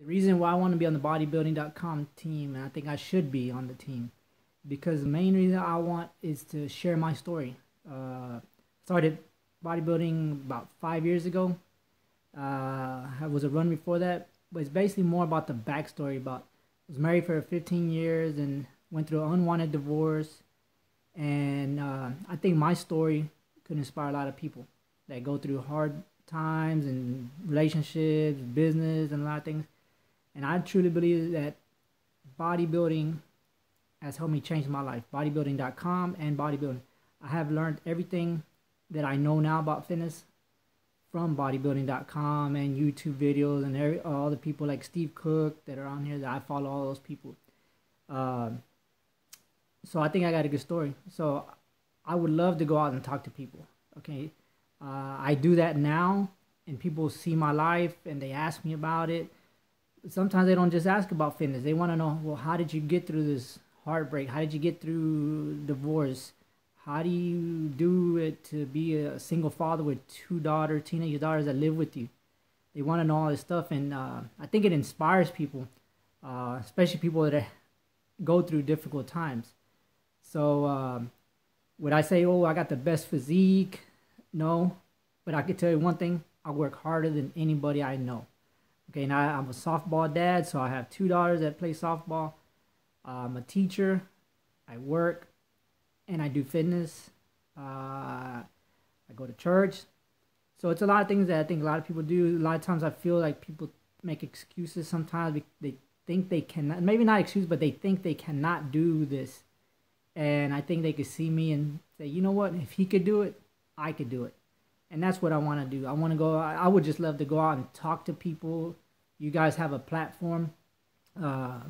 The reason why I want to be on the bodybuilding.com team, and I think I should be on the team, because the main reason I want is to share my story. Uh, started bodybuilding about five years ago. Uh, I was a run before that, but it's basically more about the backstory. About I was married for 15 years and went through an unwanted divorce, and uh, I think my story could inspire a lot of people that go through hard times and relationships, business, and a lot of things. And I truly believe that bodybuilding has helped me change my life. Bodybuilding.com and bodybuilding. I have learned everything that I know now about fitness from bodybuilding.com and YouTube videos and every, all the people like Steve Cook that are on here that I follow all those people. Uh, so I think I got a good story. So I would love to go out and talk to people. Okay, uh, I do that now, and people see my life and they ask me about it. Sometimes they don't just ask about fitness; they want to know, well, how did you get through this heartbreak? How did you get through divorce? How do you do it to be a single father with two daughters, teenage daughters that live with you? They want to know all this stuff, and uh, I think it inspires people, uh, especially people that go through difficult times. So, um, would I say, oh, I got the best physique? No, but I can tell you one thing: I work harder than anybody I know. Okay, now I'm a softball dad, so I have two daughters that play softball. I'm a teacher. I work, and I do fitness. Uh, I go to church. So it's a lot of things that I think a lot of people do. A lot of times I feel like people make excuses sometimes. They think they cannot, maybe not excuse, but they think they cannot do this. And I think they could see me and say, you know what, if he could do it, I could do it. And that's what I want to do. I want to go, I would just love to go out and talk to people. You guys have a platform. Uh,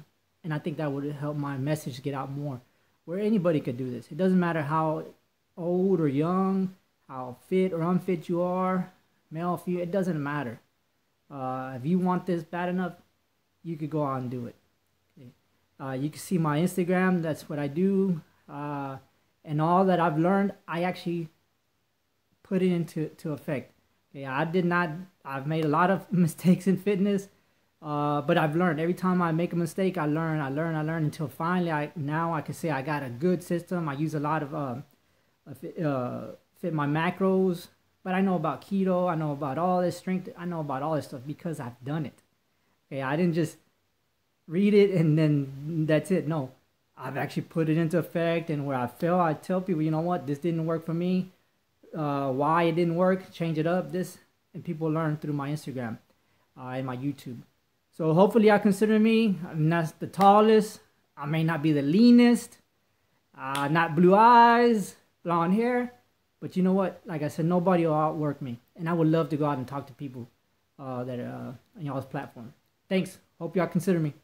and I think that would help my message get out more. Where anybody could do this. It doesn't matter how old or young, how fit or unfit you are, male, female, it doesn't matter. Uh, if you want this bad enough, you could go out and do it. Okay. Uh, you can see my Instagram. That's what I do. Uh, and all that I've learned, I actually put it into to effect. Yeah, I did not. I've made a lot of mistakes in fitness, uh, but I've learned. Every time I make a mistake, I learn. I learn. I learn until finally, I now I can say I got a good system. I use a lot of um, uh, fit my macros, but I know about keto. I know about all this strength. I know about all this stuff because I've done it. Okay, I didn't just read it and then that's it. No, I've actually put it into effect. And where I fail, I tell people, you know what, this didn't work for me uh, why it didn't work, change it up, this, and people learn through my Instagram uh, and my YouTube. So hopefully I consider me. I'm not the tallest. I may not be the leanest. Uh, not blue eyes, blonde hair. But you know what? Like I said, nobody will outwork me. And I would love to go out and talk to people uh, that are uh, on y'all's platform. Thanks. Hope y'all consider me.